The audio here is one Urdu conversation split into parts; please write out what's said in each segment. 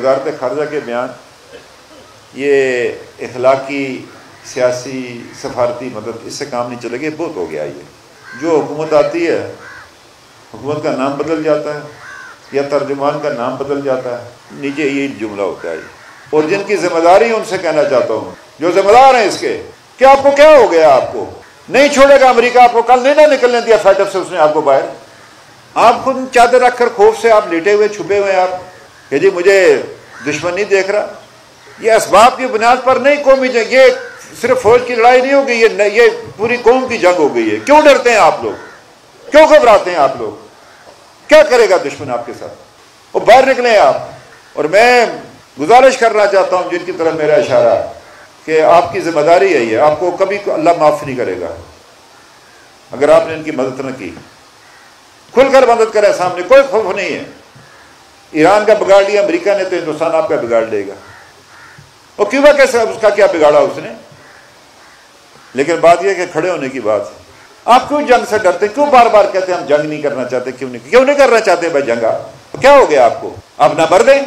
وزارت خارجہ کے بیان، یہ اخلاقی، سیاسی سفارتی مدد اس سے کام نہیں چلے گا بہت ہو گیا یہ۔ جو حکومت آتی ہے، حکومت کا نام بدل جاتا ہے، یا ترجمان کا نام بدل جاتا ہے، نیچے یہ جملہ ہوتا ہے اور جن کی ذمہ داری، ان سے کہنا چاہتا ہوں۔ جو ذمہ دار ہیں اس کے، کہ آپ کو کیا ہو گیا آپ کو؟ نہیں چھوڑے گا امریکہ، آپ کو کل نہیں نہ نکلنے دیا فائٹر سے، اس نے آپ کو باہر۔ آپ خود چادر رکھ کر خوف سے آپ لیٹے ہوئے، چھپے ہوئے آپ۔ کہ جی مجھے دشمن نہیں دیکھ رہا۔ یہ اسباب کی بنیاد پر نہیں قومی جنگ، یہ صرف فوج کی لڑائی نہیں ہوگی یہ یہ پوری قوم کی جنگ ہو گئی ہے۔ کیوں ڈرتے ہیں آپ لوگ؟ کیوں گھبراتے ہیں آپ لوگ؟ کیا کرے گا دشمن آپ کے ساتھ؟ وہ باہر نکلیں آپ۔ اور میں گزارش کرنا چاہتا ہوں جن کی طرف میرا اشارہ ہے کہ آپ کی ذمہ داری ہے یہ آپ کو کبھی اللہ معاف نہیں کرے گا۔ اگر آپ نے ان کی مدد نہ کی، کھل کر مدد کرے سامنے، کوئی خوف نہیں ہے۔ ایران کا بگاڑ لیا، امریکہ نے تو ہندوستان آپ کا بگاڑ لے گا۔ اور کیوبا کیسے اس کا کیا بگاڑا اس نے؟ لیکن بات یہ کہ کھڑے ہونے کی بات ہے۔ آپ کیوں جنگ سے ڈرتے کیوں بار بار کہتے ہیں ہم جنگ نہیں کرنا چاہتے؟ کیوں نہیں کیوں نہیں کرنا چاہتے بھائی جنگ آپ؟ کیا ہو گیا آپ کو؟ آپ نہ بھر دیں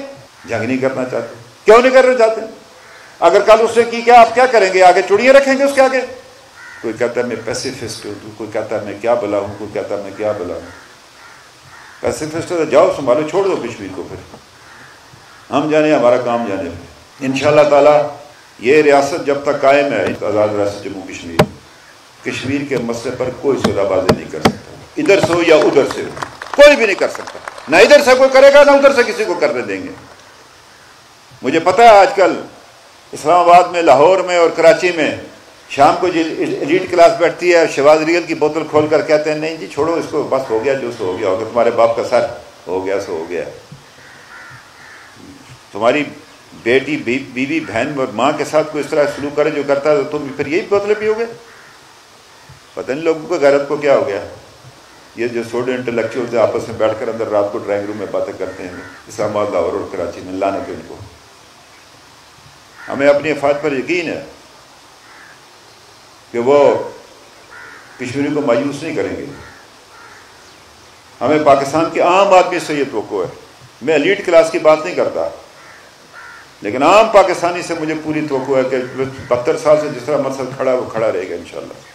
جنگ نہیں کرنا چاہتے۔ کیوں نہیں کرنا چاہتے؟ اگر کل اس نے کی کیا، آپ کیا کریں گے؟ آگے چڑیاں رکھیں گے اس کے آگے؟ کوئی کہتا ہے میں پیسیفسٹ ہوں، کوئی کہتا ہے میں کیا بلا ہوں، کوئی کہتا ہے میں کیا بلا ہوں۔ پیسیفسٹ تو جاؤ، سنبھالو، چھوڑ دو کشمیر کو پھر۔ ہم جانے، ہمارا کام جانے۔ ان شاء اللہ تعالیٰ، یہ ریاست جب تک قائم ہے آزاد ریاست جموں کشمیر۔ کشمیر کے مسئلے پر کوئی سودا بازی نہیں کر سکتا۔ ادھر سے ہو یا ادھر سے ہو، کوئی بھی نہیں کر سکتا۔ نہ ادھر سے کوئی کرے گا، نہ ادھر سے کسی کو کرنے دیں گے۔ مجھے پتا ہے آج کل اسلام آباد میں، لاہور میں اور کراچی میں شام کو ایلیٹ کلاس بیٹھتی ہے شواز ریل کی بوتل کھول کر کہتے ہیں، نہیں جی چھوڑو، اس کو بس ہو گیا جو سو ہو گیا ہوگا تمہارے باپ کا سر ہو گیا، سو ہو گیا۔ تمہاری بیٹی بیوی، بہن اور ماں کے ساتھ کوئی اس طرح سلوک کرے، جو کرتا ہے، تو تم پھر یہی بوتلیں پیو گے؟ پتہ نہیں لوگوں کو غیرت کو کیا ہو گیا۔ یہ جو سوڈے انٹلیکچوئل تھے آپس میں بیٹھ کر اندر رات کو ڈرائنگ روم میں باتیں کرتے ہیں۔ اسلام آباد، لاہور اور کراچی میں لانے کے ان کو۔ ہمیں اپنی افاد پر یقین ہے۔ کہ وہ کشمیری کو مایوس نہیں کریں گے۔ ہمیں پاکستان کے عام آدمی سے یہ توقع ہے۔ میں لیڈ کلاس کی بات نہیں کرتا۔ لیکن عام پاکستانی سے مجھے پوری توقع ہے کہ بہتر سال سے جس طرح مقصد کھڑا ہے، وہ کھڑا رہے گا انشاءاللہ۔